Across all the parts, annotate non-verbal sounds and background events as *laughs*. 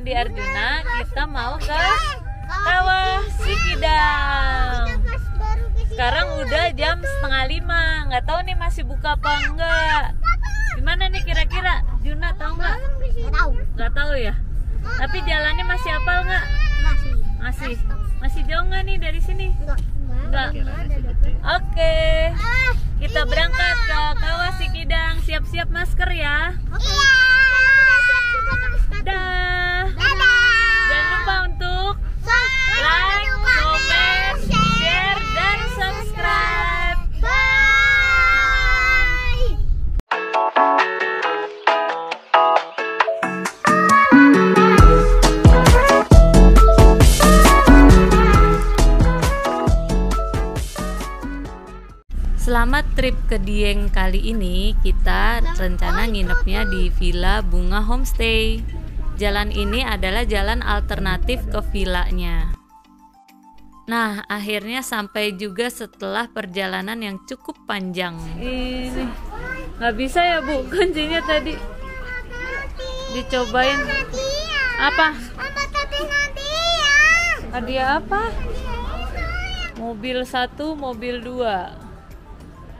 Candi Arjuna kita mau ke Kawah Sikidang. Sekarang udah jam setengah lima, nggak tahu nih masih buka apa enggak. Gimana nih kira-kira? Juna tahu nggak? Nggak tahu. Nggak tahu ya. Tapi jalannya masih apal nggak? Masih. Masih. Masih jauh nggak nih dari sini? Enggak. Enggak. Oke. Kita berangkat ke Kawah Sikidang. Siap-siap masker ya. Iya. Selamat trip ke Dieng kali ini kita rencana nginepnya di Villa Bunga Homestay. Jalan ini adalah jalan alternatif ke villanya. Nah, akhirnya sampai juga setelah perjalanan yang cukup panjang. Ini nggak bisa ya bu, kuncinya tadi dicobain apa? Apa tadi nanti ya? Hadiah apa? Mobil satu, mobil dua,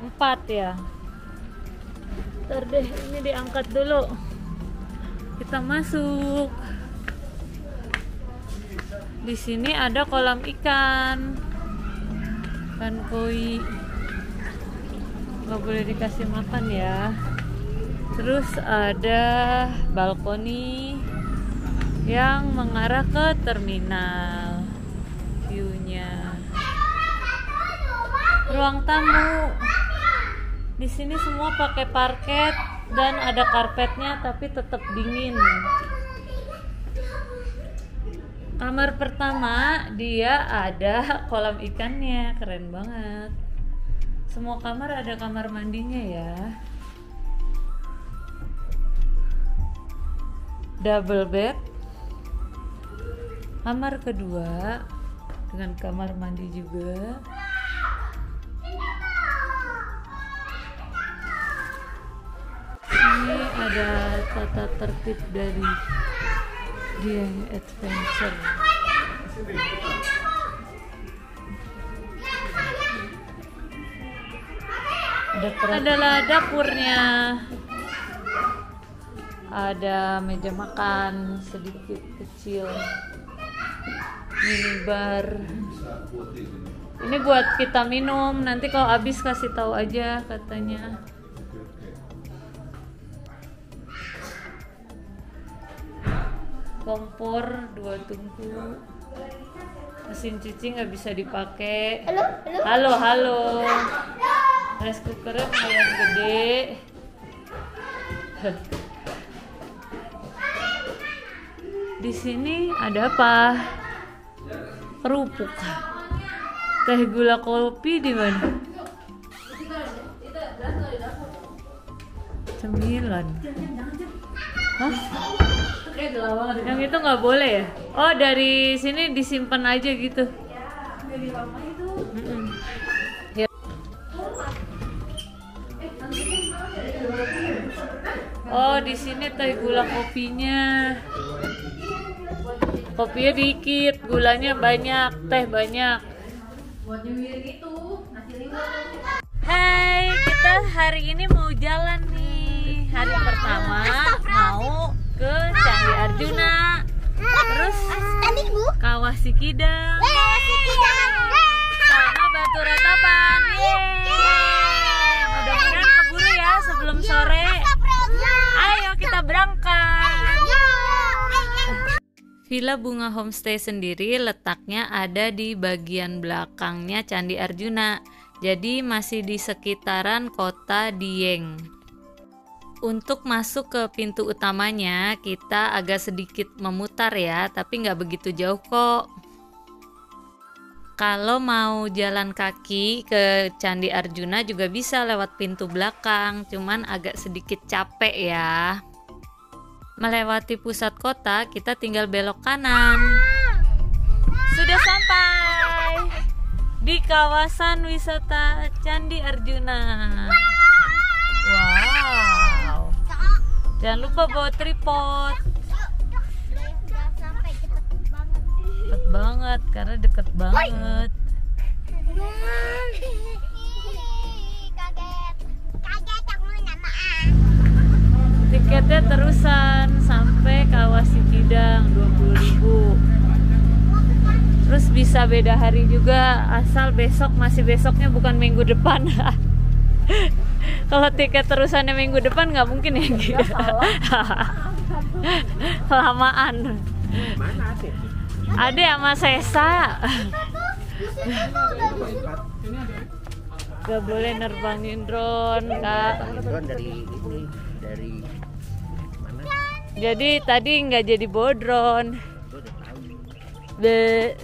empat ya. Ntar ini diangkat dulu. Kita masuk. Di sini ada kolam ikan, ikan koi. Nggak boleh dikasih makan ya. Terus ada balkoni yang mengarah ke terminal. View-nya. Ruang tamu. Di sini semua pakai parket dan ada karpetnya tapi tetap dingin. Kamar pertama dia ada kolam ikannya, keren banget. Semua kamar ada kamar mandinya ya. Double bed. Kamar kedua dengan kamar mandi juga. Ada tata tertib dari Dieng Adventure. Ada adalah dapurnya. Ada meja makan sedikit kecil. Minibar. Ini buat kita minum. Nanti kalau habis kasih tahu aja katanya. Kompor dua tungku. Mesin cuci nggak bisa dipakai. Halo, halo. halo rice cookernya lumayan gede. *laughs* Di sini ada apa? Kerupuk. Teh gula kopi di mana? Cemilan. Hah? Yang itu nggak boleh ya? Oh dari sini disimpan aja gitu. Ya. Oh di sini teh gula kopinya. Kopinya dikit, gulanya banyak, teh banyak. Hai, kita hari ini mau jalan nih. Hari pertama mau ke Candi Arjuna, terus. Kawah Sikidang, sama Batu Ratapan. Mudah-mudahan keburu ya sebelum sore. Ayo kita berangkat. Villa Bunga Homestay sendiri letaknya ada di bagian belakangnya Candi Arjuna. Jadi masih di sekitaran kota Dieng. Untuk masuk ke pintu utamanya, kita agak sedikit memutar ya, tapi nggak begitu jauh kok. Kalau mau jalan kaki ke Candi Arjuna juga bisa lewat pintu belakang, cuman agak sedikit capek ya. Melewati pusat kota, kita tinggal belok kanan. Sudah sampai di kawasan wisata Candi Arjuna. Wow. Jangan lupa bawa tripod. Deket banget karena deket banget. Tiketnya terusan sampai Kawasi Kidang 20.000. Terus bisa beda hari juga asal besok masih besoknya bukan minggu depan. *laughs* kalau tiket terusannya minggu depan nggak mungkin ya gitu *laughs* lamaan? Ade sama Sesa Gak boleh nerbangin drone kak Drone dari ini dari mana? Jadi tadi nggak jadi bodron. Be.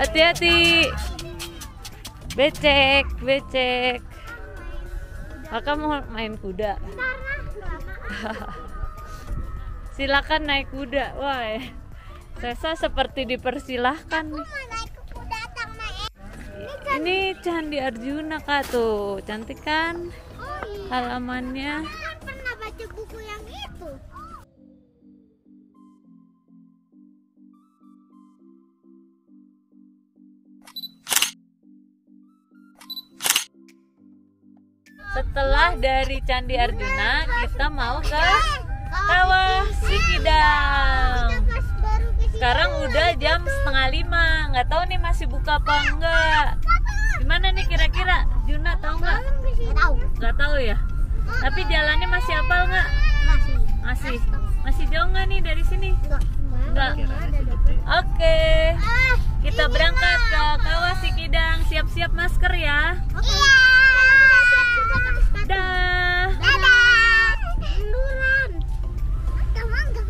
Hati-hati. Becek, becek. Kakak mau main kuda. *laughs* Silakan naik kuda. Wah, Sesa seperti dipersilahkan nih. Ini Candi Arjuna kak tuh, cantik kan Oh iya. halamannya. Kan pernah baca buku yang itu. Setelah dari Candi Arjuna, kita mau ke Kawah Sikidang. Sekarang udah jam setengah lima, nggak tahu nih masih buka apa enggak. Gimana nih kira-kira? Juna tahu nggak? Nggak tahu. Ya. Tapi jalannya masih apal nggak? Masih. Masih. Masih jauh nggak nih dari sini? Enggak. Nggak. Oke. Ah, Kita berangkat ke Kawah Sikidang. Siap-siap masker ya. Iya. Dah. Dadah. Munduran.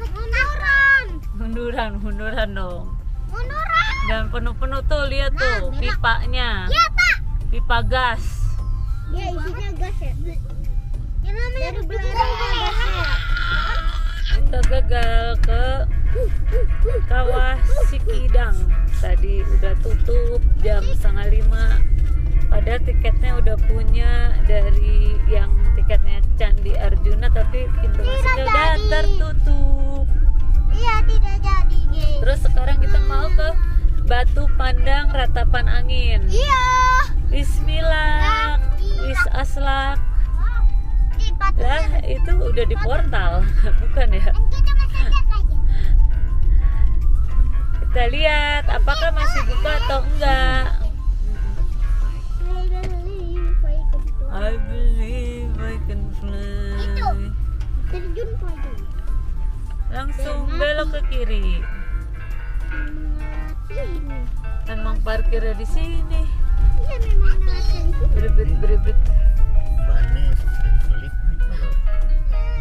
Munduran. Munduran, munduran dong. Munduran. Dan penuh-penuh tuh lihat tuh pipanya. Iya, Pak. Pipa gas. Ya, isinya gas ya. Yang namanya dari belakang gas ya. Kita gagal ke Kawah Sikidang. Tadi udah tutup jam setengah lima. Padahal tiketnya udah punya dari yang tiketnya Candi Arjuna tapi pintu masuknya udah jadi. tertutup. Iya, tidak jadi, geng. Terus sekarang kita mau ke Batu Pandang Ratapan Angin. Iya. Bismillah. Wis aslak. Lah itu udah di portal, *laughs* bukan ya? Kita lihat apakah masih buka atau enggak. Itu. Terjun. Langsung belok ke kiri. Sini. Memang parkirnya di sini. Iya memang asli. Berebet berebet. Bannya sering selip kalau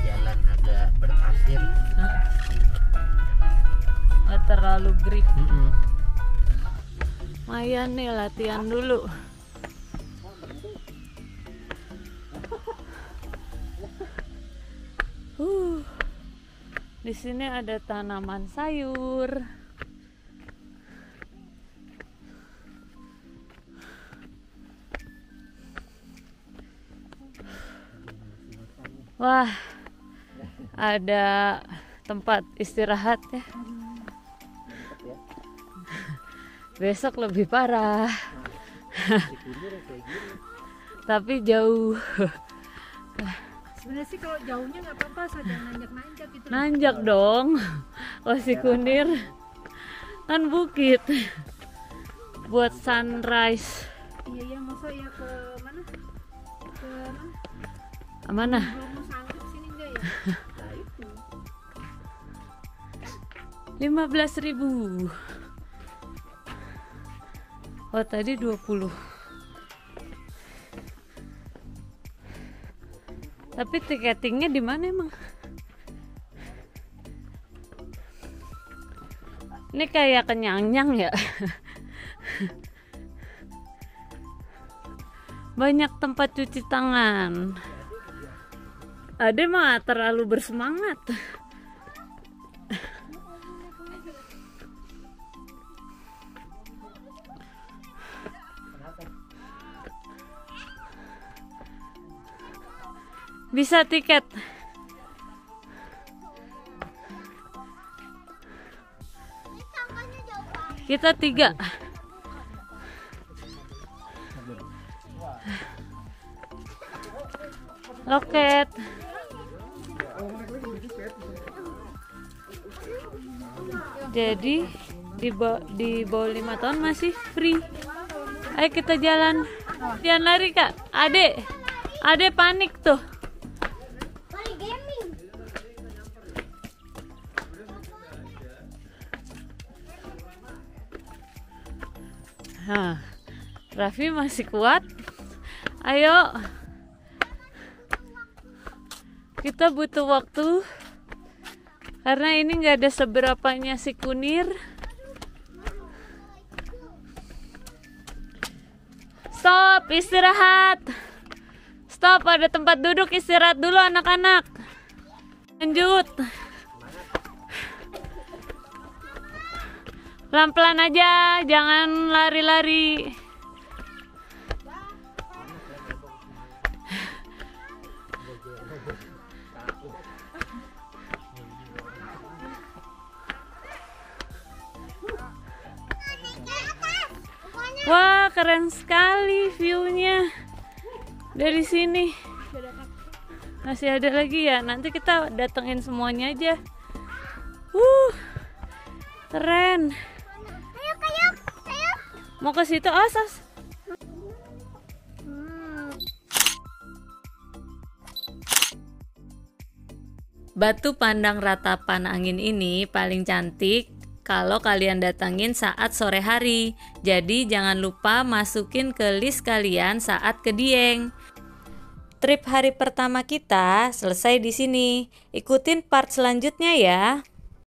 jalan agak berpasir. Hah? Nggak terlalu grip. Mm-mm. Lumayan nih latihan dulu. Di sini ada tanaman sayur. Wah, ada tempat istirahat ya. Besok lebih parah. *laughs* Tapi jauh. *laughs* Sebenarnya sih kalau jauhnya nggak apa-apa, asal jangan nanjak-nanjak gitu. Nanjak dong. *laughs* Wasi kunir. Kan bukit. Buat sunrise. Iya iya, masa ya ke mana? Ke mana? Mana? Sini enggak ya? Nah itu. 15.000 ribu. Oh tadi 20 Tapi tiketingnya di mana emang? Ini kayak kenyang-nyang ya. Banyak tempat cuci tangan. Ade mah terlalu bersemangat. Bisa tiket. Kita tiga. Loket. Jadi di bawah, di bawah lima tahun masih free. Ayo kita jalan. Jangan lari kak. Adek, adek panik tuh. Hah, Raffi masih kuat. Ayo. Kita butuh waktu karena ini nggak ada seberapanya si kunir. Stop, istirahat. Stop, ada tempat duduk istirahat dulu anak-anak. Lanjut. Pelan-pelan aja, jangan lari-lari. Wah, keren sekali view-nya dari sini. Masih ada lagi ya. Nanti kita datengin semuanya aja. Uh, keren. Mau ke situ asas. Batu pandang ratapan angin ini paling cantik kalau kalian datangin saat sore hari. Jadi jangan lupa masukin ke list kalian saat ke Dieng. Trip hari pertama kita selesai di sini. Ikutin part selanjutnya ya.